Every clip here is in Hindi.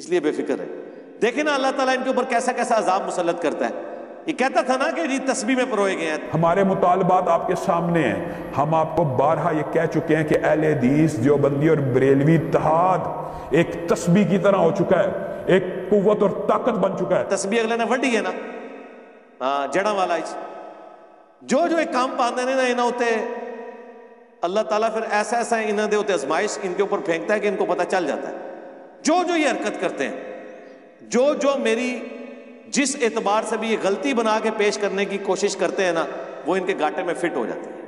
इसलिए बेफिक्र है। देखे ना अल्लाह ताला इनके ऊपर कैसा कैसा अजाब मुसलत करता है। ये कहता था ना कि जी तस्बी में परोए गए हैं। हमारे मुतालबात आपके सामने हैं। हम आपको बारहा ये कह चुके हैं कि अहल हदीस देवबंदी और बरेलवी इत्तेहाद एक तस्बी की तरह हो चुका है। एक कुव्वत और ताकत बन चुका है। तस्बी अगले ने वड्डी है ना? हाँ जड़ा वाला इस। जो जो एक काम पाते ने ना इन्हें होते अल्लाह ताला फिर ऐसा ऐसा इन्हें दे होते आजमाइश इनके ऊपर फेंकता है कि इनको पता चल जाता है। जो जो ये हरकत करते हैं, जो जो मेरी जिस एतबार से भी ये गलती बना के पेश करने की कोशिश करते हैं ना, वो इनके गाटे में फिट हो जाती है।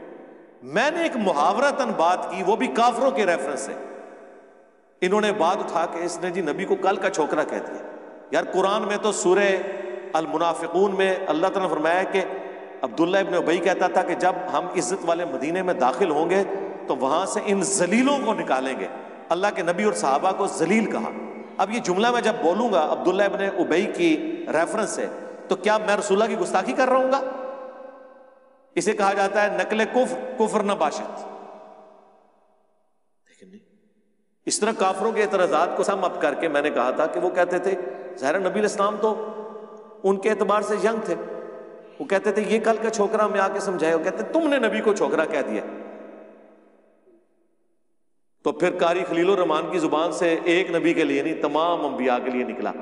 मैंने एक मुहावरतन बात की, वो भी काफरों के रेफरेंस से। इन्होंने बात उठा के इसने जी नबी को कल का छोकरा कह दिया। यार, कुरान में तो सूर्य अल मुनाफिकून में अल्लाह तला फरमाया कि अब्दुल्ला इब्न उबई कहता था कि जब हम इज़्ज़त वाले मदीने में दाखिल होंगे तो वहाँ से इन जलीलों को निकालेंगे। अल्लाह के नबी और साहबा को जलील कहा। अब ये जुमला मैं जब बोलूँगा, अब्दुल्ला इब्न उबई की रेफरेंस से तो क्या मैं रसूल्ला की गुस्ताखी कर रहा हूँ इसे कहा जाता है नकल कुफ, कुफर न बाशत। इस तरह काफरों के एतराजात को सम अप करके मैंने कहा था कि वो कहते थे, जहर नबी इस्लाम तो उनके एतबार से यंग थे। वो कहते थे, ये कल का छोकरा में आके समझाए। वो कहते, तुमने नबी को छोकरा कह दिया तो फिर कारी खलील रहमान की ज़ुबान से एक नबी के लिए नहीं, तमाम अंबिया के लिए निकला।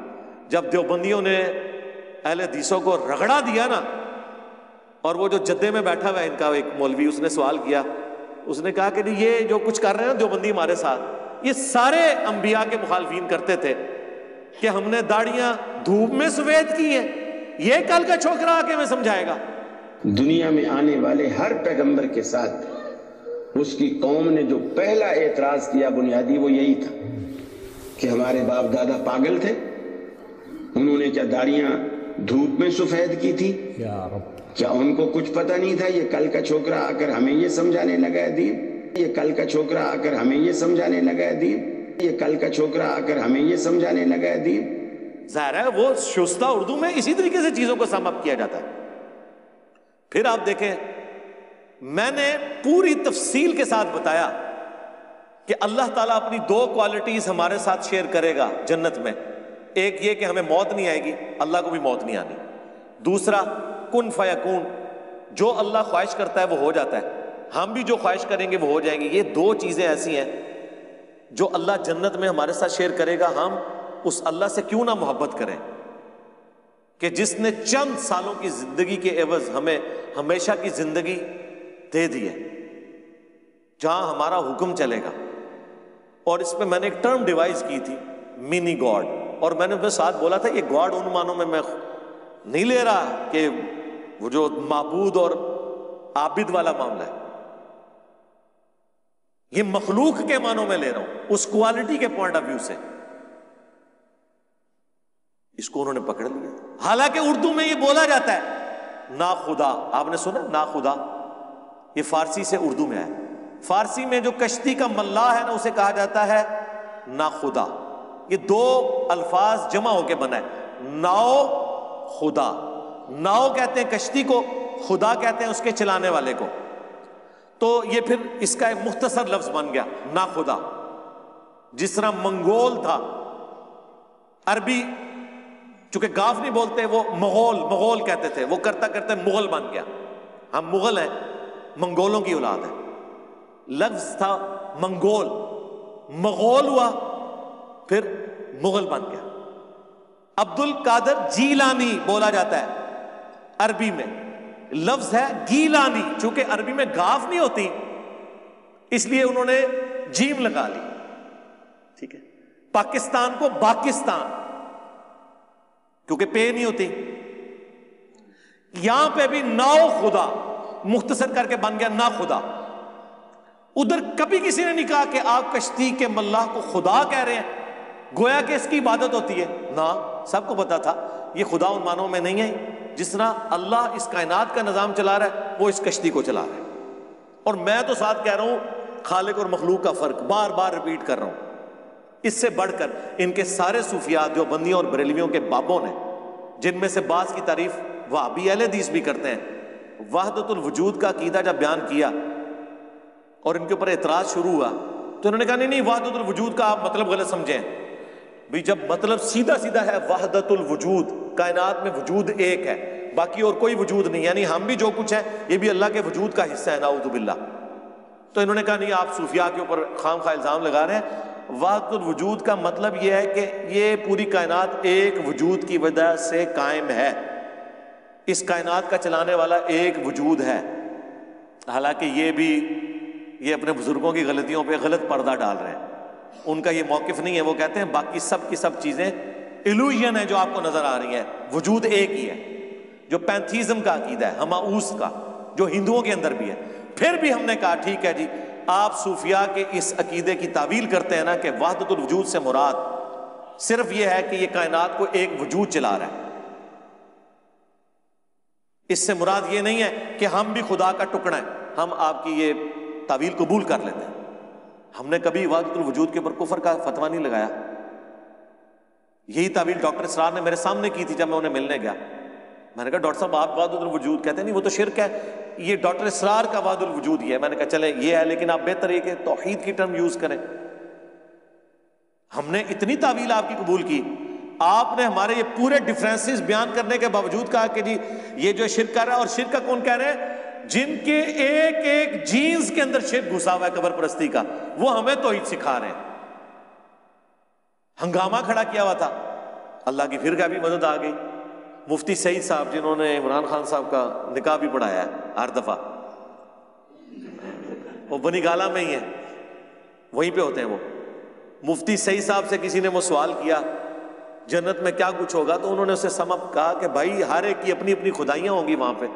जब देवबंदियों ने अहले हदीसों को रगड़ा दिया ना, और वो जो जद्दे में बैठा हुआ है इनका एक मौलवी, उसने सवाल किया, उसने कहा कि ये जो कुछ कर रहे हैं ना देवबंदी हमारे साथ, ये सारे अंबिया के मुखालफी करते थे कि हमने दाढ़ियाँ धूप में सफ़ेद की है। ये कल का छोकरा आके मैं समझाएगा। दुनिया में आने वाले हर पैगंबर के साथ उसकी कौम ने जो पहला एतराज़ किया बुनियादी वो यही था कि हमारे बाप दादा पागल थे। उन्होंने क्या दाढ़ियाँ धूप में सफ़ेद की थी? क्या उनको कुछ पता नहीं था ये कल का छोकरा आकर हमें ये समझाने लगा है दीन? ये कल का छोकरा आकर हमें ये समझाने लगा है दीन? ये कल का छोकरा आकर हमें ये समझाने लगा है दीन? ज़ाहिर है वो शुस्ता उर्दू में इसी तरीके से चीज़ों को समअप किया जाता है। फिर आप देखें मैंने पूरी तफसील के साथ बताया कि अल्लाह ताला अपनी दो क्वालिटीज हमारे साथ शेयर करेगा जन्नत में। एक ये कि हमें मौत नहीं आएगी, अल्लाह को भी मौत नहीं आनी। दूसरा, कुन फयाकून, जो अल्लाह ख्वाहिश करता है वो हो जाता है। हम भी जो ख्वाहिश करेंगे वो हो जाएँगे। ये दो चीज़ें ऐसी हैं जो अल्लाह जन्नत में हमारे साथ शेयर करेगा। हम उस अल्लाह से क्यों ना मोहब्बत करें? कि जिसने चंद सालों की ज़िंदगी के एवज हमें, हमेशा की ज़िंदगी दे दिए, जहाँ हमारा हुक्म चलेगा। और इसमें मैंने एक टर्म डिवाइस की थी मिनी गॉड और मैंने उसमें साथ बोला था, ये गॉड उन मानों में मैं नहीं ले रहा कि वो जो माबूद और आबिद वाला मामला है, ये मखलूक के मानों में ले रहा हूँ, उस क्वालिटी के पॉइंट ऑफ़ व्यू से। इसको उन्होंने पकड़ लिया। हालाँकि उर्दू में ये बोला जाता है, ना खुदा। आपने सुना, ना खुदा। ये फारसी से उर्दू में आया फारसी में जो कश्ती का मल्ला है ना, उसे कहा जाता है ना खुदा। ये दो अल्फाज जमा होके बना है। नाओ खुदा। नाव कहते हैं कश्ती को, खुदा कहते हैं उसके चलाने वाले को। तो ये फिर इसका एक मुख्तसर लफ्ज बन गया, ना खुदा। जिस तरह मंगोल था, अरबी, चूँकि गाफ नहीं बोलते, वो मुगल मुगल कहते थे, वो करता करते मुगल बन गया। हम मुगल हैं मंगोलों की औलाद है। लफ्ज था मंगोल। मगोल हुआ, फिर मुगल बन गया। अब्दुल कादर जीलानी बोला जाता है अरबी में। लफ्ज है गीलानी, चूँकि अरबी में गाफ नहीं होती, इसलिए उन्होंने जीम लगा ली। ठीक है? पाकिस्तान को पाकिस्तान क्योंकि पे नहीं होती। यहाँ पे भी नाव खुदा। मुख्तसर करके बन गया ना खुदा। उधर कभी किसी ने नहीं कहा कि आप कश्ती के मल्लाह को खुदा कह रहे हैं। गोया कि इसकी इबादत होती है? ना, सबको पता था, ये खुदा उन मानों में नहीं है। जिस तरह अल्लाह इस कायनात का निज़ाम चला रहा है, वो इस कश्ती को चला रहा है। और मैं तो साथ कह रहा हूँ, खालिक और मखलूक का फ़र्क बार बार रिपीट कर रहा हूँ। इससे बढ़कर इनके सारे सूफिया देवबंदियों और बरेलवियों के बाबों ने, जिनमें से बास की तारीफ़ हदीस भी करते हैं। वाहदतुल वजूद का अकीदा जब बयान किया और इनके ऊपर एतराज़ शुरू हुआ तो इन्होंने कहा, नहीं नहीं, वाहदतुल वजूद का आप मतलब गलत समझें। भी जब मतलब सीधा सीधा है, वहदतुल वजूद, कायनात में वजूद एक है, बाकी और कोई वजूद नहीं, यानी हम भी जो कुछ है, ये भी अल्लाह के वजूद का हिस्सा है नाउदबिल्ला तो इन्होंने कहा, नहीं, आप सूफिया के ऊपर खाम खा इल्ज़ाम लगा रहे हैं। वाहतुल वजूद का मतलब यह है कि ये पूरी कायनात एक वजूद की वजह से कायम है। इस कायनात का चलाने वाला एक वजूद है। हालाँकि ये भी, ये अपने बुज़ुर्गों की गलतियों पे गलत पर्दा डाल रहे हैं। उनका ये मौकफ नहीं है, वो कहते हैं, बाकी सब की सब चीज़ें इल्यूजन है जो आपको नज़र आ रही है। वजूद एक ही है, जो पैंथीज्म का अकीदा है, हमाऊस का, जो हिंदुओं के अंदर भी है। फिर भी हमने कहा, ठीक है जी, आप सूफिया के इस अकीदे की तावील करते हैं ना कि वाहदतुल वजूद से मुराद सिर्फ़ यह है कि यह कायनात को एक वजूद चला रहा है। इससे मुराद ये नहीं है कि हम भी खुदा का टुकड़ा है। हम आपकी ये तावील कबूल कर लेते हैं। हमने कभी वादतुल वजूद के ऊपर कुफर का फतवा नहीं लगाया। यही तावील डॉक्टर इसरार ने मेरे सामने की थी जब मैं उन्हें मिलने गया। मैंने कहा, डॉक्टर साहब, आप वादुल वजूद कहते नहीं, वो तो शिरक है। ये डॉक्टर इसरार का वादुल वजूद ही है। मैंने कहा, चले, ये है, लेकिन आप बेहतर ये कि तोहीद की टर्म यूज़ करें। हमने इतनी तावील आपकी कबूल की आपने हमारे ये पूरे डिफरेंसेस बयान करने के बावजूद कहा कि जी, ये जो शिरक कर रहा है और शिरक का कौन कह रहे हैं? जिनके एक एक जीन्स के अंदर शिरक घुसा हुआ है कबर परस्ती का, वो हमें तो ही सिखा रहे हैं। हंगामा खड़ा किया हुआ था। अल्लाह की फिर का भी मदद आ गई। मुफ्ती सईद साहब, जिन्होंने इमरान खान साहब का निकाह भी पढ़ाया है, हर दफ़ा। वो बनी गाला में ही है। वहीं पे होते हैं वो। मुफ्ती सईद साहब से किसी ने वो सवाल किया जन्नत में क्या कुछ होगा? तो उन्होंने उसे समप कहा कि भाई, हर एक की अपनी अपनी खुदाइयाँ होंगी वहाँ पे।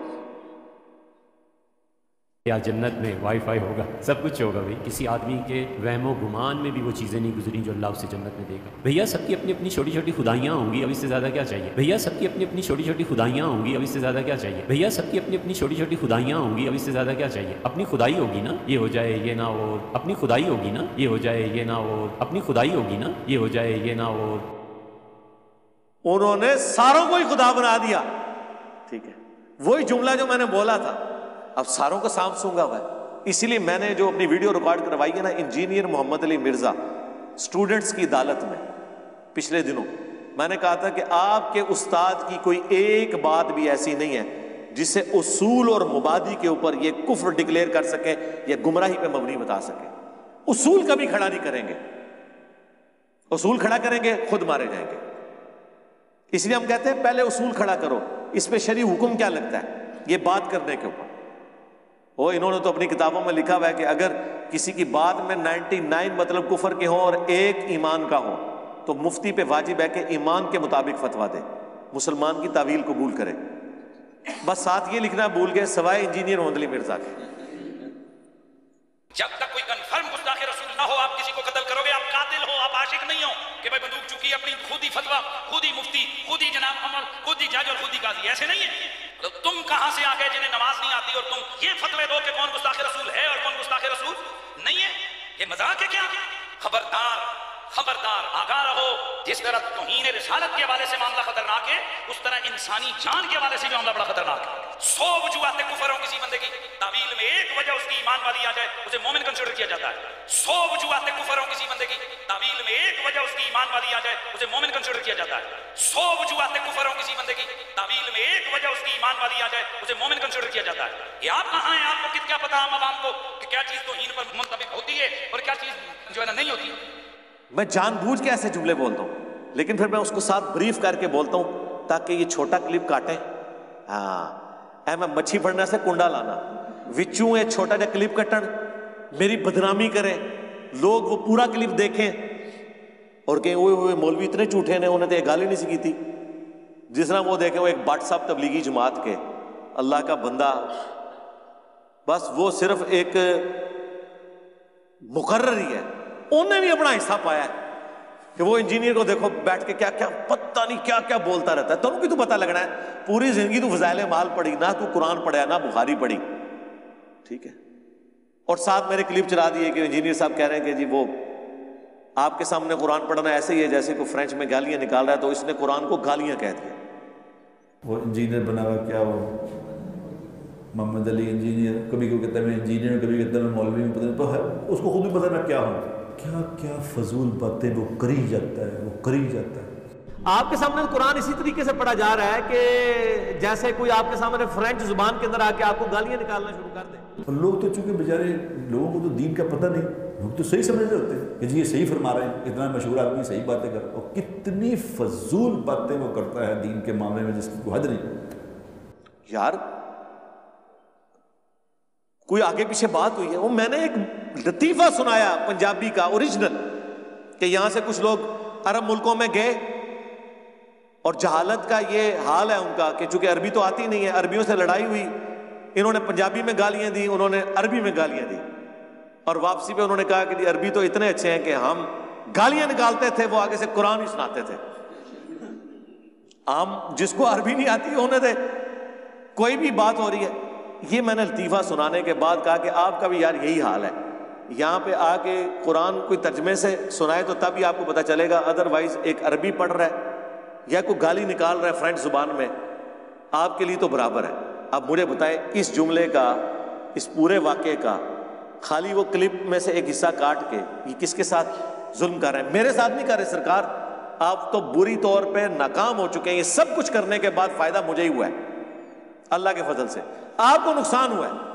या जन्नत में वाईफाई होगा? सब कुछ होगा भाई। किसी आदमी के वहमो गुमान में भी वो चीज़ें नहीं गुजरी जो अल्लाह उसे जन्नत में देगा। भैया, सबकी अपनी अपनी छोटी छोटी खुदाइयाँ होंगी, अब इससे ज़्यादा क्या चाहिए? भैया, सबकी अपनी अपनी छोटी छोटी खुदाइयाँ होंगी, अब इससे ज़्यादा क्या चाहिए? भैया, सबकी अपनी अपनी छोटी छोटी खुदाइयाँ होंगी, अब इससे ज़्यादा क्या चाहिए? अपनी खुदाई होगी ना? ये हो जाए, ये ना हो अपनी खुदाई होगी ना? ये हो जाए, ये ना हो अपनी खुदाई होगी ना? ये हो जाए, ये ना हो उन्होंने सारों को ही खुदा बना दिया। ठीक है। वही जुमला जो मैंने बोला था। अब सारों को सांप सूँगा हुआ है इसीलिए मैंने जो अपनी वीडियो रिकॉर्ड करवाई है ना इंजीनियर मोहम्मद अली मिर्ज़ा स्टूडेंट्स की अदालत में पिछले दिनों। मैंने कहा था कि आपके उस्ताद की कोई एक बात भी ऐसी नहीं है जिसे उसूल और मुबादी के ऊपर ये कुफ्र डिक्लेयर कर सके या गुमराही पे मबनी बता सके। उसूल कभी खड़ा नहीं करेंगे। उसूल खड़ा करेंगे खुद मारे जाएँगे। इसलिए हम कहते हैं, पहले उसूल खड़ा करो। इस पर शरी हुक्म क्या लगता है? ये बात करने के ऊपर। वो इन्होंने तो अपनी किताबों में लिखा हुआ है कि अगर किसी की बात में 99 मतलब कुफर के हो और एक ईमान का हो तो मुफ्ती पे वाजिब है कि ईमान के मुताबिक फतवा दे। मुसलमान की तावील कबूल करे। बस साथ ये लिखना भूल गए, सवाए इंजीनियर मोहम्मद मिर्ज़ा के। जब तक कोई कंफर्म गुस्ताख रसूल ना हो आप किसी को कत्ल करोगे आप कातिल हो आप आशिक नहीं हो कि चुकी है अपनी खुद ही फतवा, खुद ही मुफ्ती, खुद ही जनाब अमल खुद ही जज और खुद ही काजी ऐसे नहीं है। तो तुम कहाँ से आ गए जिन्हें नमाज़ नहीं आती और तुम ये फतवे दो कि कौन गुस्ताख रसूल है और कौन गुस्ताखे रसूल नहीं है? ये मज़ाक है क्या? खबरदार खबरदार आगा रहो। जिस तरह तोहीन रिसालत के हवाले से मामला खतरनाक है, उस तरह इंसानी जान के हवाले से भी मामला बड़ा खतरनाक है। सौ वजूहत कुफर हो किसी बंदे की तावील में एक वजह उसकी ईमान वाली आ जाए, उसे मोमिन कंसिडर किया जाता है। सौ वजूहत कुफर हो किसी बंदे की तावील में एक वजह उसकी ईमान वाली आ जाए, उसे मोमिन कंसिडर किया जाता है। सौ वजूहत कुफर हो किसी बंदे की तावील में एक वजह उसकी ईमान वाली आ जाए, उसे मोमिन कंसिडर किया जाता है। ये आप कहाँ हैं? आपको क्या पता हम आवाम को कि क्या चीज़ तो हीन पर मुंतबिक होती है और क्या चीज़ जो है ना नहीं होती? मैं जानबूझ के ऐसे जुमले बोलता हूँ लेकिन फिर मैं उसको साथ ब्रीफ करके बोलता हूँ, ताकि ये छोटा क्लिप काटे। हाँ ਐ मैं मच्छी फड़ने से कुंडा लाना। विचू ये छोटा जहा क्लिप कटन। मेरी बदनामी करें। लोग वो पूरा क्लिप देखें। और कहें वो वो मौलवी, इतने झूठे ने उन्हें तो गाल ही नहीं सी की जिस तरह वो देखें, वो एक बट साहब तबलीगी जमात के। अल्लाह का बंदा। बस वो सिर्फ़ एक मुकर्र ही है। उन्हें भी अपना हिस्सा पाया है कि वो इंजीनियर को देखो बैठ के क्या क्या पता नहीं क्या क्या बोलता रहता है। तो भी तो पता लगना है, पूरी ज़िंदगी तू फजाइल माल पढ़ी ना तू कुरान पढ़ा, ना बुखारी पढ़ी। ठीक है? और साथ मेरे क्लिप चला दिए कि इंजीनियर साहब कह रहे हैं कि जी वो आपके सामने कुरान पढ़ना ऐसे ही है जैसे कोई फ्रेंच में गालियाँ निकाल रहा है तो इसने कुरान को गालियाँ कह दिया। वो इंजीनियर बना हुआ क्या वो? मोहम्मद अली इंजीनियर, कभी कोई कहता है मैं इंजीनियर कभी कहता है मैं मौलवी में पता नहीं तो उसको खुद भी पता मैं क्या हूँ। क्या क्या फजूल बातें वो करी जाता है वो करी जाता है। आपके सामने कुरान इसी तरीके से पढ़ा जा रहा है कि जैसे कोई आपके सामने फ्रेंच ज़ुबान के अंदर आके आपको गालियाँ निकालना शुरू कर दे। और लोग तो चूँकि बेचारे लोगों को तो दीन का पता नहीं लोग तो सही समझ रहे होते हैं कि जी ये सही फरमा रहे हैं इतना मशहूर आदमी सही बातें कर और कितनी फजूल बातें वो करता है दीन के मामले में जिसकी कोई हद नहीं। यार कोई आगे पीछे बात हुई है? वो मैंने एक लतीफा सुनाया पंजाबी का ओरिजिनल कि यहाँ से कुछ लोग अरब मुल्कों में गए और जहालत का ये हाल है उनका कि चूँकि अरबी तो आती नहीं है, अरबियों से लड़ाई हुई, इन्होंने पंजाबी में गालियाँ दी, उन्होंने अरबी में गालियाँ दी। और वापसी पे उन्होंने कहा कि अरबी तो इतने अच्छे हैं कि हम गालियाँ निकालते थे, वो आगे से कुरान ही सुनाते थे। आम जिसको अरबी नहीं आती, होने थे कोई भी बात हो रही है ये मैंने लतीफ़ा सुनाने के बाद कहा कि आपका भी यार यही हाल है। यहाँ पे आके कुरान कोई तर्जमे से सुनाए तो तभी आपको पता चलेगा अदरवाइज़ एक अरबी पढ़ रहा है या कोई गाली निकाल रहा है फ्रेंच ज़ुबान में। आपके लिए तो बराबर है। अब मुझे बताएँ, इस जुमले का, इस पूरे वाक्य का, खाली वो क्लिप में से एक हिस्सा काट के, ये किसके साथ जुल्म कर रहे हैं? मेरे साथ नहीं कर रहे सरकार। आप तो बुरी तौर पर नाकाम हो चुके हैं। ये सब कुछ करने के बाद फ़ायदा मुझे ही हुआ है। अल्लाह के फजल से। आपको नुकसान हुआ है।